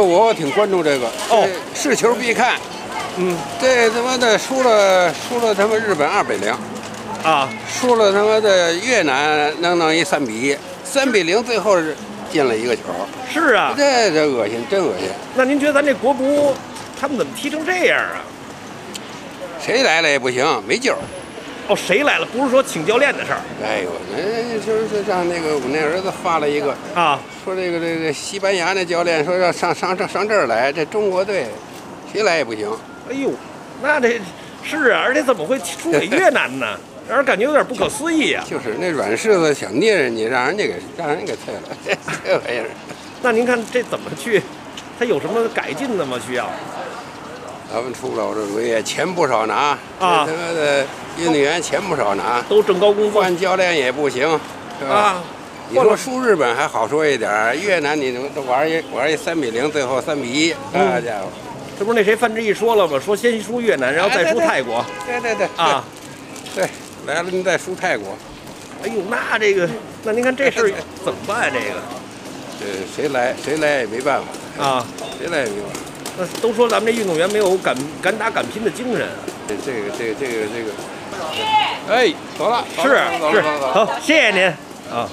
我挺关注这个哦这是球必看。嗯这他妈的输了输了他妈日本二比零，啊，输了他妈的越南能弄一三比一，三比零最后是进了一个球，是啊。这这恶心，真恶心。那您觉得咱这国足他们怎么踢成这样啊？谁来了也不行，没救。哦，谁来了？不是说请教练的事儿哎呦，那就是让那个我那儿子发了一个，啊。说这个这个西班牙那教练说要上上上上这儿来，这中国队谁来也不行。哎呦，那这是啊，而且怎么会输给越南呢？让人感觉有点不可思议啊、就是那软柿子想捏人家，让人家给让人给退了，这这玩意儿。那您看这怎么去？他有什么改进的吗？需要？咱们出不了这主意钱不少拿，啊这他妈的运动员钱不少拿，都挣高工资换教练也不行，是吧？啊？你说输日本还好说一点儿，越南你能都玩一玩一三比零，最后三比一，那家伙！这不是那谁范志毅说了吗？说先输越南，然后再输泰国对对对啊。对，来了你再输泰国，哎呦，那这个，那您看这事儿 怎么办？这个这谁来谁来也没办法，啊，谁来也没办法。那都说咱们这运动员没有敢敢打敢拼的精神。这这个这个这个这个，哎，走了，走是是好，谢谢您啊。